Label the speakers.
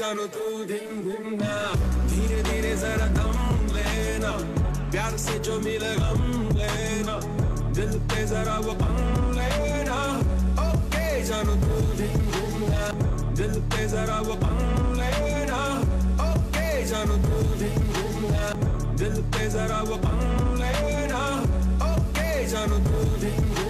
Speaker 1: जानो तू दिन दिन ना। धीरे धीरे जरा दम लेना। प्यार से जो मिले गम लेना। दिल पे जरा वो कम लेना। ओके, जानो तू दिन दिन ना। दिल पे जरा वो कम लेना। ओके, जानो तू दिन दिन ना। दिल पे जरा वो कम लेना। ओके, जानो तू दिन धिम